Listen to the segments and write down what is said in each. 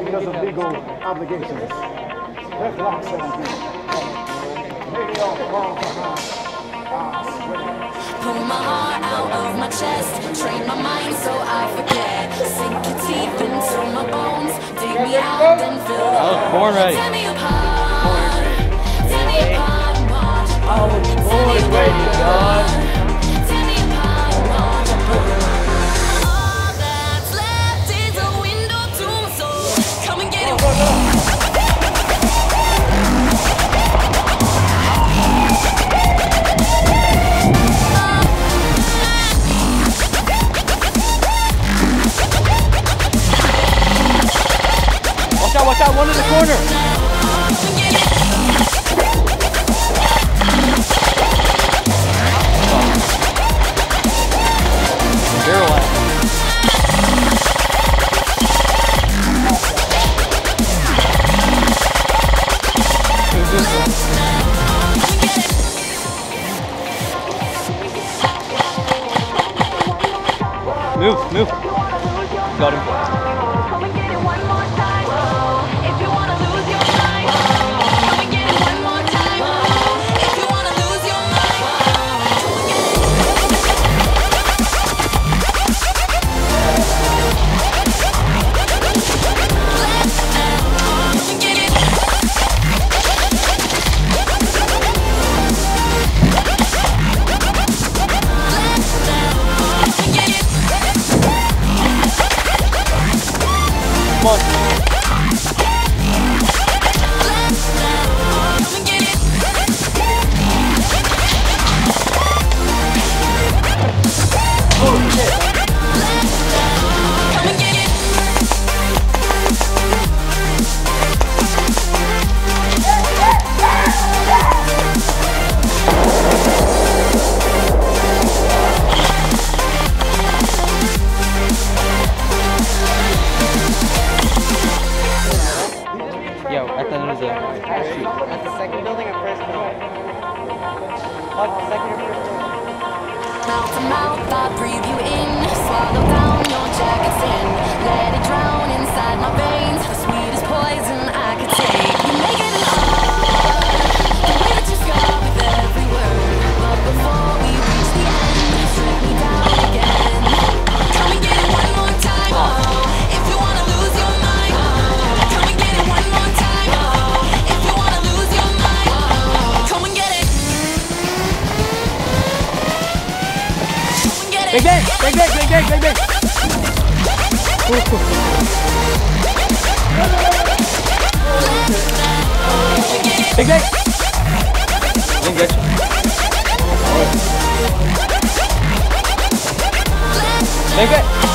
because of legal obligations. There's lots of them. Maybe all fall behind. Pull my heart out of my chest, train my mind so I forget. Sink your teeth into my bones, dig me out, then fill the Oh, born ready. Me apart, out, watch out, one in the corner. Barrel one? Move, move. Got him. On. Mouth to mouth, I breathe you in. Swallow down your jacket skin. Let it drown It. Bang, bang, bang, bang, bang, bang, bang, bang. Bang, you. Bang, bang.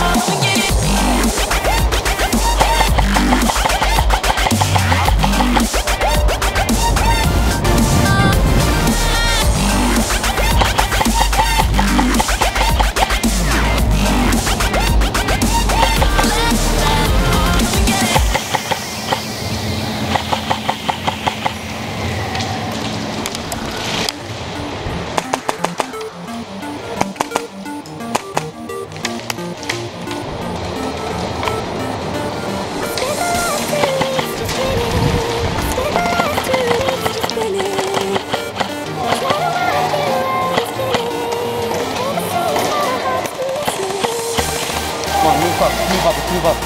Move up, move up.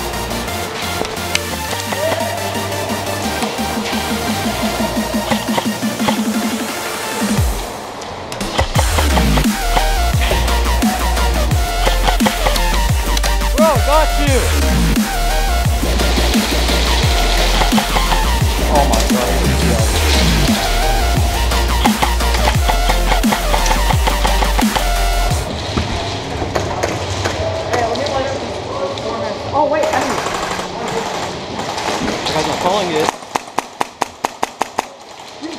Bro, got you! Oh my god, Guys, calling it.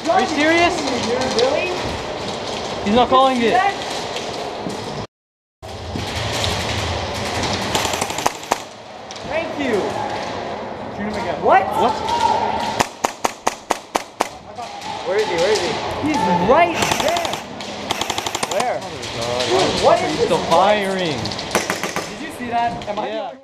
Are you serious? Really? He's not calling it. Thank you. Shoot him again. What? What? Where is he? Where is he? He's right there. Where? God, what is he's still firing. Did you see that? Am Yeah. only